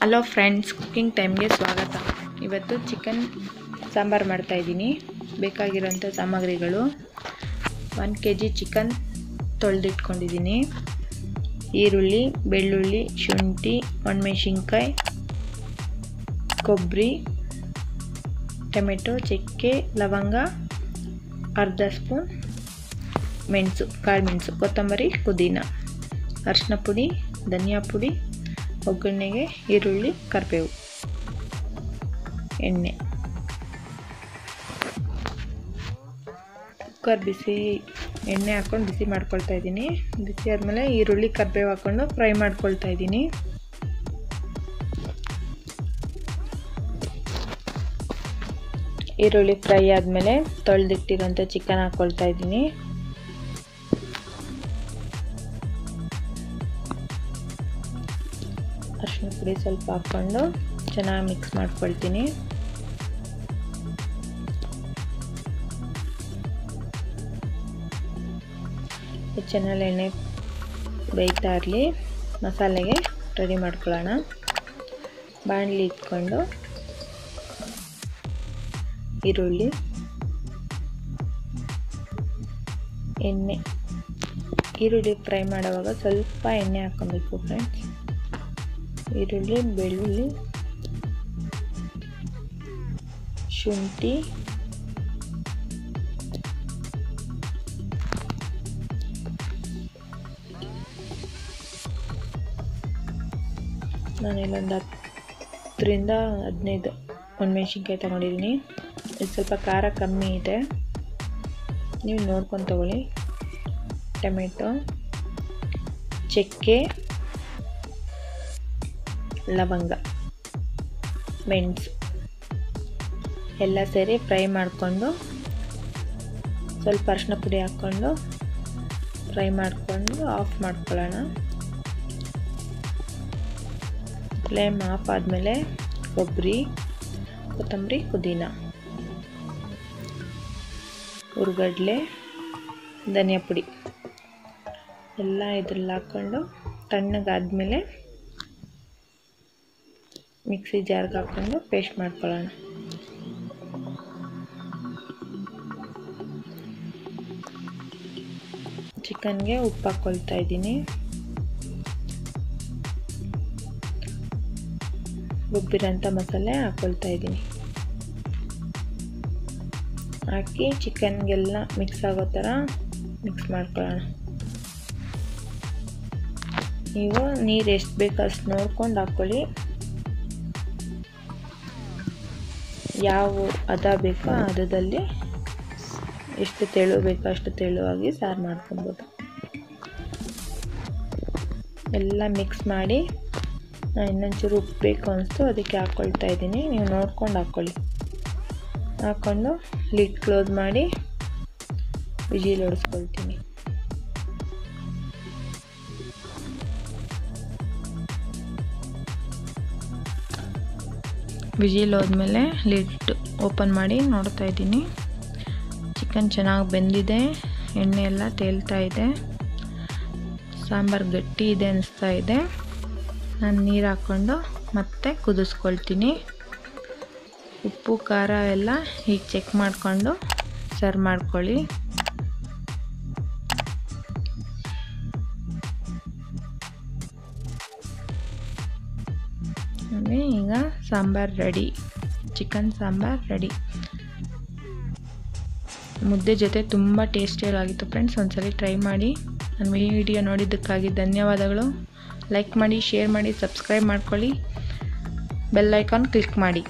Hello friends cooking ಟೈಮ್ಗೆ ಸ್ವಾಗತ. ಇವತ್ತು ಚಿಕನ್ ಸಾಂಬಾರು ಮಾಡ್ತಾಯಿದ್ದೀನಿ ಬೇಕಾಗಿರೋಂಥ ಸಾಮಗ್ರಿಗಳು. ಒನ್ ಕೆ ಜಿ ಚಿಕನ್ ತೊಳೆದಿಟ್ಕೊಂಡಿದ್ದೀನಿ. ಈರುಳ್ಳಿ, ಬೆಳ್ಳುಳ್ಳಿ, ಶುಂಠಿ, ಒಣಮೆಣಸಿನ್ಕಾಯಿ, ಕೊಬ್ಬರಿ, ಟೊಮೆಟೊ, ಚಕ್ಕೆ, ಲವಂಗ, ಅರ್ಧ ಸ್ಪೂನ್ ಮೆಣಸು, ಕಾಳು ಮೆಣಸು, ಕೊತ್ತಂಬರಿ, ಪುದೀನ, ಅರಿಶಿನ ಪುಡಿ, ಧನಿಯಾ ಪುಡಿ, ಒಗ್ಗರಣೆಗೆ ಈರುಳ್ಳಿ, ಕರಿಬೇವು, ಎಣ್ಣೆ. ಕುಕ್ಕರ್ ಬಿಸಿ, ಎಣ್ಣೆ ಹಾಕ್ಕೊಂಡು ಬಿಸಿ ಮಾಡ್ಕೊಳ್ತಾ ಇದ್ದೀನಿ. ಬಿಸಿ ಆದಮೇಲೆ ಈರುಳ್ಳಿ, ಕರಿಬೇವು ಹಾಕ್ಕೊಂಡು ಫ್ರೈ ಮಾಡ್ಕೊಳ್ತಾ ಇದ್ದೀನಿ. ಈರುಳ್ಳಿ ಫ್ರೈ ಆದಮೇಲೆ ತೊಳೆದಿಟ್ಟಿರೋಂಥ ಚಿಕನ್ ಹಾಕ್ಕೊಳ್ತಾ ಇದ್ದೀನಿ. ಅರಿಶಿನ ಪುಡಿ ಸ್ವಲ್ಪ ಹಾಕ್ಕೊಂಡು ಚೆನ್ನಾಗಿ ಮಿಕ್ಸ್ ಮಾಡ್ಕೊಳ್ತೀನಿ. ಚೆನ್ನಾಗಿ ಎಣ್ಣೆ ಬೇಯ್ತಾ ಇರಲಿ. ಮಸಾಲೆಗೆ ರೆಡಿ ಮಾಡ್ಕೊಳ್ಳೋಣ. ಬಾಣಲಿ ಇಟ್ಕೊಂಡು ಈರುಳ್ಳಿ, ಎಣ್ಣೆ. ಈರುಳ್ಳಿ ಫ್ರೈ ಮಾಡುವಾಗ ಸ್ವಲ್ಪ ಎಣ್ಣೆ ಹಾಕ್ಕೊಬೇಕು ಫ್ರೆಂಡ್ಸ್ ಈರುಳ್ಳಿ, ಬೆಳ್ಳುಳ್ಳಿ, ಶುಂಠಿ ನಾನು ನಾನಿಲ್ಲೊಂದು ಹತ್ತರಿಂದ ಹದಿನೈದು ಒಣಮೆಣ್ಸಿನ್ಕಾಯಿ ತೊಗೊಂಡಿದ್ದೀನಿ. ಇದು ಸ್ವಲ್ಪ ಖಾರ ಕಮ್ಮಿ ಇದೆ. ನೀವು ನೋಡ್ಕೊಂಡು ತಗೊಳ್ಳಿ. ಟೊಮೆಟೊ, ಚಕ್ಕೆ ಲವಂಗ, ಮೆಣಸು ಎಲ್ಲ ಸೇರಿ ಫ್ರೈ ಮಾಡಿಕೊಂಡು ಸ್ವಲ್ಪ ಅರಿಶಿನ ಪುಡಿ ಹಾಕ್ಕೊಂಡು ಫ್ರೈ ಮಾಡಿಕೊಂಡು ಆಫ್ ಮಾಡ್ಕೊಳ್ಳೋಣ. ಫ್ಲೇಮ್ ಆಫ್ ಆದಮೇಲೆ ಕೊಬ್ಬರಿ, ಕೊತ್ತಂಬರಿ, ಪುದೀನ, ಹುರ್ಗಡ್ಲೆ, ಧನಿಯಾ ಪುಡಿ ಎಲ್ಲ ಇದ್ರಲ್ಲಿ ಹಾಕ್ಕೊಂಡು ತಣ್ಣಗಾದ್ಮೇಲೆ ಮಿಕ್ಸಿ ಜಾರ್ಗೆ ಹಾಕ್ಕೊಂಡು ಪೇಸ್ಟ್ ಮಾಡ್ಕೊಳ್ಳೋಣ. ಚಿಕನ್ಗೆ ಉಪ್ಪು ಹಾಕ್ಕೊಳ್ತಾ ಇದ್ದೀನಿ. ರುಬ್ಬಿರೋಂಥ ಮಸಾಲೆ ಹಾಕ್ಕೊಳ್ತಾ ಇದ್ದೀನಿ. ಹಾಕಿ ಚಿಕನ್ಗೆಲ್ಲ ಮಿಕ್ಸ್ ಆಗೋ ಥರ ಮಿಕ್ಸ್ ಮಾಡ್ಕೊಳ್ಳೋಣ. ನೀವು ನೀರು ಎಷ್ಟು ಬೇಕು ಅಷ್ಟು ನೋಡ್ಕೊಂಡು ಹಾಕ್ಕೊಳ್ಳಿ. ಯಾವ ಹದ ಬೇಕೋ ಹದದಲ್ಲಿ ಎಷ್ಟು ತೆಳು ಬೇಕೋ ಅಷ್ಟು ತೆಳುವಾಗಿ ಸಾರು ಮಾಡ್ಕೊಬೋದು. ಎಲ್ಲ ಮಿಕ್ಸ್ ಮಾಡಿ ನಾನು ಇನ್ನೊಂಚೂರು ಉಪ್ಪು ಬೇಕು ಅನಿಸ್ತು ಅದಕ್ಕೆ ಹಾಕ್ಕೊಳ್ತಾ ಇದ್ದೀನಿ. ನೀವು ನೋಡ್ಕೊಂಡು ಹಾಕ್ಕೊಳ್ಳಿ ಹಾಕ್ಕೊಂಡು ಲಿಡ್ ಕ್ಲೋಸ್ ಮಾಡಿ ವಿಜಿಲ್ ಹೊಡೆಸ್ಕೊಳ್ತೀನಿ ವಿಜಿಲ್ ಹೋದ್ಮೇಲೆ ಲಿಡ್ ಓಪನ್ ಮಾಡಿ ನೋಡ್ತಾ ಇದ್ದೀನಿ. ಚಿಕನ್ ಚೆನ್ನಾಗಿ ಬೆಂದಿದೆ, ಎಣ್ಣೆ ಎಲ್ಲ ತೇಲ್ತಾ ಇದೆ. ಸಾಂಬಾರು ಗಟ್ಟಿ ಇದೆ ಅನಿಸ್ತಾ ಇದೆ. ನಾನು ನೀರು ಹಾಕ್ಕೊಂಡು ಮತ್ತೆ ಕುದಿಸ್ಕೊಳ್ತೀನಿ. ಉಪ್ಪು, ಖಾರ ಎಲ್ಲ ಹೀಗೆ ಚೆಕ್ ಮಾಡಿಕೊಂಡು ಸರ್ವ್ ಮಾಡ್ಕೊಳ್ಳಿ. ಈಗ sambar ready chicken sambar ready ಮುದ್ದೆ ಜೊತೆ ತುಂಬ ಟೇಸ್ಟಿಯಾಗಿತ್ತು ಫ್ರೆಂಡ್ಸ್ ಒಂದ್ಸಲ ಟ್ರೈ ಮಾಡಿ. ನನ್ನ ಈ ವಿಡಿಯೋ ನೋಡಿದ್ದಕ್ಕಾಗಿ ಧನ್ಯವಾದಗಳು. ಲೈಕ್ ಮಾಡಿ ಶೇರ್ ಮಾಡಿ ಸಬ್ಸ್ಕ್ರೈಬ್ ಮಾಡ್ಕೊಳ್ಳಿ. ಬೆಲ್ ಐಕಾನ್ ಕ್ಲಿಕ್ ಮಾಡಿ.